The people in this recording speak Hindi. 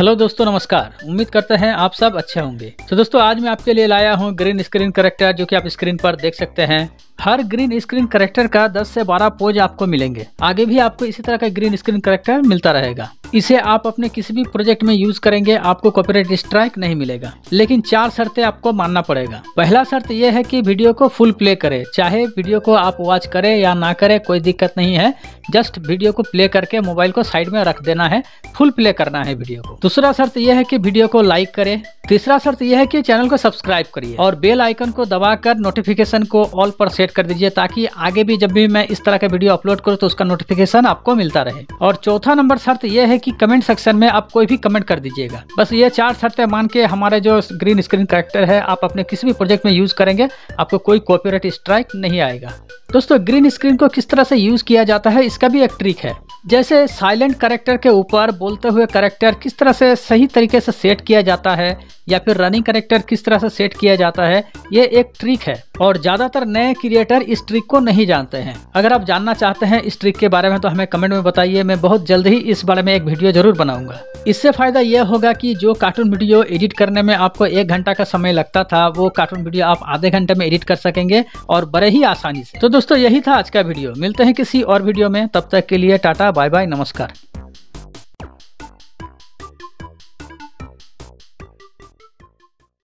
हेलो दोस्तों, नमस्कार। उम्मीद करते हैं आप सब अच्छे होंगे। तो दोस्तों, आज मैं आपके लिए लाया हूँ ग्रीन स्क्रीन करेक्टर, जो कि आप स्क्रीन पर देख सकते हैं। हर ग्रीन स्क्रीन करेक्टर का 10 से 12 पोज आपको मिलेंगे। आगे भी आपको इसी तरह का ग्रीन स्क्रीन करेक्टर मिलता रहेगा। इसे आप अपने किसी भी प्रोजेक्ट में यूज़ करेंगे, आपको कॉपीराइट स्ट्राइक नहीं मिलेगा। लेकिन चार शर्तें आपको मानना पड़ेगा। पहला शर्त यह है कि वीडियो को फुल प्ले करें। चाहे वीडियो को आप वॉच करें या ना करें, कोई दिक्कत नहीं है। जस्ट वीडियो को प्ले करके मोबाइल को साइड में रख देना है। फुल प्ले करना है वीडियो को। दूसरा शर्त यह है कि वीडियो को लाइक करें। तीसरा शर्त यह है कि चैनल को सब्सक्राइब करिए और बेल आइकन को दबाकर नोटिफिकेशन को ऑल पर सेट कर दीजिए ताकि आगे भी जब भी मैं इस तरह का वीडियो अपलोड करूँ तो उसका नोटिफिकेशन आपको मिलता रहे। और चौथा नंबर शर्त यह है कि कमेंट सेक्शन में आप कोई भी कमेंट कर दीजिएगा। बस ये चार शर्तें मान के हमारे जो ग्रीन स्क्रीन करेक्टर है, आप अपने किसी भी प्रोजेक्ट में यूज़ करेंगे, आपको कोई कॉपीराइट स्ट्राइक नहीं आएगा। दोस्तों ग्रीन स्क्रीन को किस तरह से यूज़ किया जाता है, इसका भी एक ट्रिक है। जैसे साइलेंट करेक्टर के ऊपर बोलते हुए करेक्टर किस तरह से सही तरीके से सेट किया जाता है या फिर रनिंग करेक्टर किस तरह से सेट किया जाता है, ये एक ट्रिक है। और ज़्यादातर नए क्रिएटर इस ट्रिक को नहीं जानते हैं। अगर आप जानना चाहते हैं इस ट्रिक के बारे में तो हमें कमेंट में बताइए। मैं बहुत जल्द ही इस बारे में एक वीडियो ज़रूर बनाऊँगा। इससे फ़ायदा यह होगा कि जो कार्टून वीडियो एडिट करने में आपको एक घंटा का समय लगता था, वो कार्टून वीडियो आप आधे घंटे में एडिट कर सकेंगे और बड़े ही आसानी से। तो दोस्तों, यही था आज का वीडियो मिलते हैं किसी और वीडियो में। तब तक के लिए टाटा बाय बाय नमस्कार।